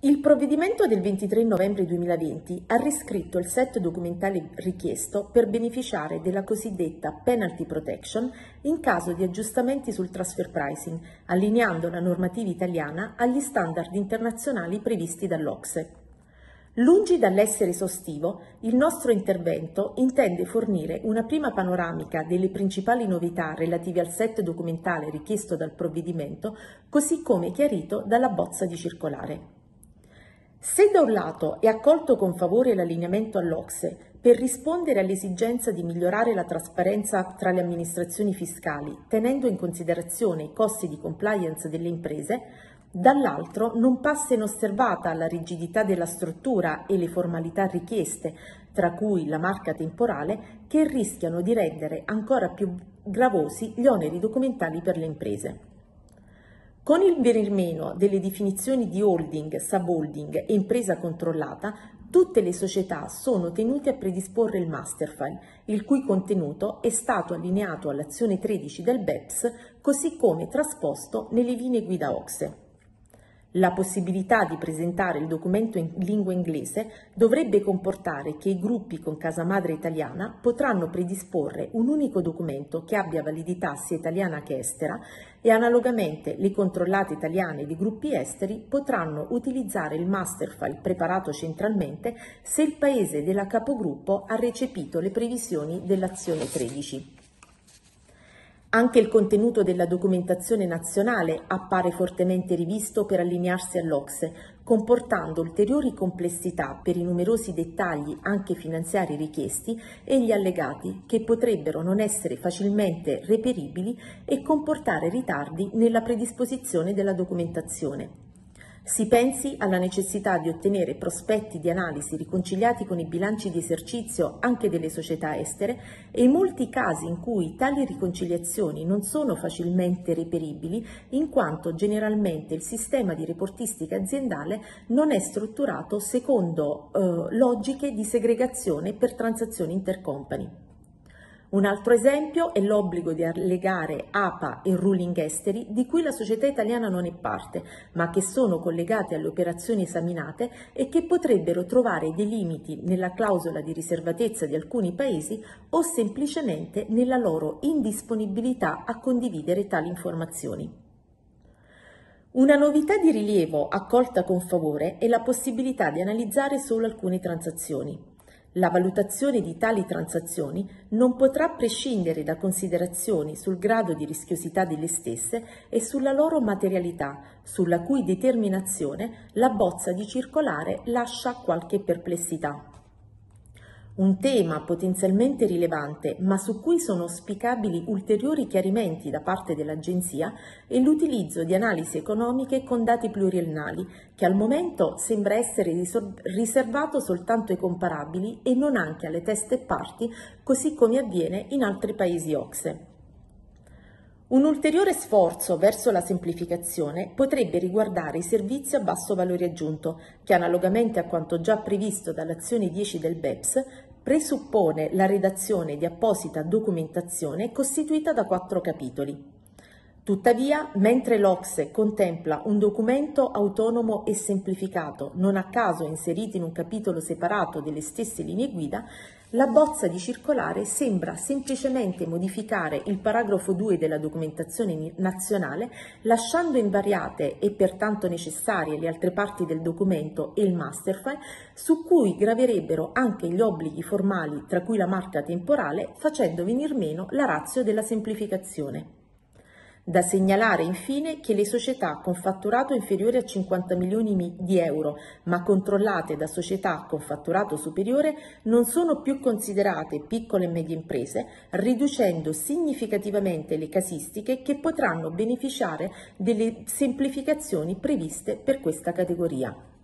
Il provvedimento del 23 novembre 2020 ha riscritto il set documentale richiesto per beneficiare della cosiddetta penalty protection in caso di aggiustamenti sul transfer pricing, allineando la normativa italiana agli standard internazionali previsti dall'Ocse. Lungi dall'essere esaustivo, il nostro intervento intende fornire una prima panoramica delle principali novità relative al set documentale richiesto dal provvedimento, così come chiarito dalla bozza di circolare. Se da un lato è accolto con favore l'allineamento all'Ocse per rispondere all'esigenza di migliorare la trasparenza tra le amministrazioni fiscali, tenendo in considerazione i costi di compliance delle imprese, dall'altro non passa inosservata la rigidità della struttura e le formalità richieste, tra cui la marca temporale, che rischiano di rendere ancora più gravosi gli oneri documentali per le imprese. Con il venir meno delle definizioni di holding, subholding e impresa controllata, tutte le società sono tenute a predisporre il master file, il cui contenuto è stato allineato all'azione 13 del BEPS, così come trasposto nelle linee guida OXE. La possibilità di presentare il documento in lingua inglese dovrebbe comportare che i gruppi con casa madre italiana potranno predisporre un unico documento che abbia validità sia italiana che estera e analogamente le controllate italiane di gruppi esteri potranno utilizzare il master file preparato centralmente se il paese della capogruppo ha recepito le previsioni dell'azione 13. Anche il contenuto della documentazione nazionale appare fortemente rivisto per allinearsi all'Ocse, comportando ulteriori complessità per i numerosi dettagli anche finanziari richiesti e gli allegati che potrebbero non essere facilmente reperibili e comportare ritardi nella predisposizione della documentazione. Si pensi alla necessità di ottenere prospetti di analisi riconciliati con i bilanci di esercizio anche delle società estere e i molti casi in cui tali riconciliazioni non sono facilmente reperibili in quanto generalmente il sistema di reportistica aziendale non è strutturato secondo eh, logiche di segregazione per transazioni intercompany. Un altro esempio è l'obbligo di allegare APA e ruling esteri di cui la società italiana non è parte, ma che sono collegate alle operazioni esaminate e che potrebbero trovare dei limiti nella clausola di riservatezza di alcuni paesi o semplicemente nella loro indisponibilità a condividere tali informazioni. Una novità di rilievo accolta con favore è la possibilità di analizzare solo alcune transazioni. La valutazione di tali transazioni non potrà prescindere da considerazioni sul grado di rischiosità delle stesse e sulla loro materialità, sulla cui determinazione la bozza di circolare lascia qualche perplessità. Un tema potenzialmente rilevante, ma su cui sono auspicabili ulteriori chiarimenti da parte dell'Agenzia, è l'utilizzo di analisi economiche con dati pluriennali, che al momento sembra essere riservato soltanto ai comparabili e non anche alle teste e parti, così come avviene in altri paesi OXE. Un ulteriore sforzo verso la semplificazione potrebbe riguardare i servizi a basso valore aggiunto, che analogamente a quanto già previsto dall'azione 10 del BEPS, presuppone la redazione di apposita documentazione costituita da quattro capitoli. Tuttavia, mentre l'Ocse contempla un documento autonomo e semplificato, non a caso inserito in un capitolo separato delle stesse linee guida, la bozza di circolare sembra semplicemente modificare il paragrafo 2 della documentazione nazionale, lasciando invariate e pertanto necessarie le altre parti del documento e il master file, su cui graverebbero anche gli obblighi formali, tra cui la marca temporale, facendo venir meno la razio della semplificazione. Da segnalare infine che le società con fatturato inferiore a 50 milioni di euro, ma controllate da società con fatturato superiore, non sono più considerate piccole e medie imprese, riducendo significativamente le casistiche che potranno beneficiare delle semplificazioni previste per questa categoria.